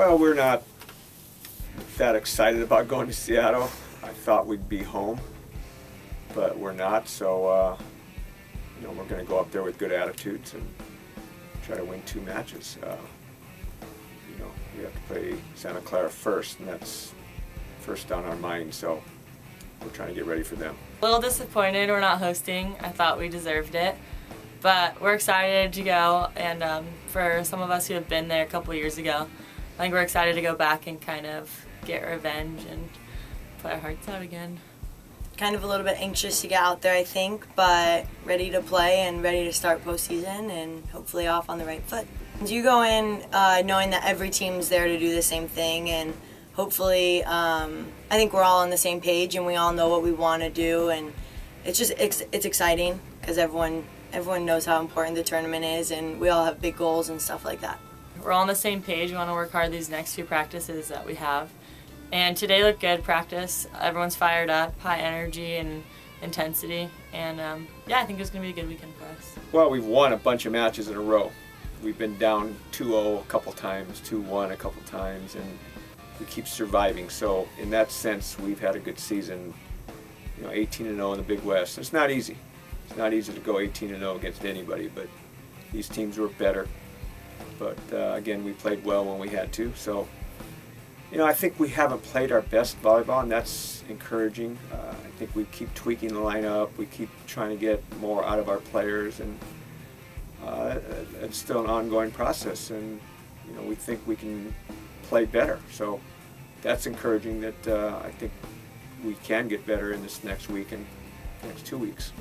Well, we're not that excited about going to Seattle. I thought we'd be home, but we're not. So, uh, you know, we're going to go up there with good attitudes and try to win two matches. Uh, you know, we have to play Santa Clara first, and that's first on our mind. So, we're trying to get ready for them. A little disappointed we're not hosting. I thought we deserved it. But we're excited to go, and um, for some of us who have been there a couple years ago, I think we're excited to go back and kind of get revenge and play our hearts out again. Kind of a little bit anxious to get out there, I think, but ready to play and ready to start postseason and hopefully off on the right foot. You go in uh, knowing that every team's there to do the same thing and hopefully um, I think we're all on the same page and we all know what we want to do and it's just it's, it's exciting because everyone everyone knows how important the tournament is and we all have big goals and stuff like that. We're all on the same page. We want to work hard these next few practices that we have. And today looked good practice. Everyone's fired up, high energy and intensity. And um, yeah, I think it's going to be a good weekend for us. Well, we've won a bunch of matches in a row. We've been down 2-0 a couple times, 2-1 a couple times, and we keep surviving. So in that sense, we've had a good season. You know, 18 and 0 in the Big West. It's not easy. It's not easy to go 18 and 0 against anybody, but these teams were better. But uh, again, we played well when we had to. So, you know, I think we haven't played our best volleyball, and that's encouraging. Uh, I think we keep tweaking the lineup. We keep trying to get more out of our players, and uh, it's still an ongoing process. And you know, we think we can play better. So that's encouraging that uh, I think we can get better in this next week and next two weeks.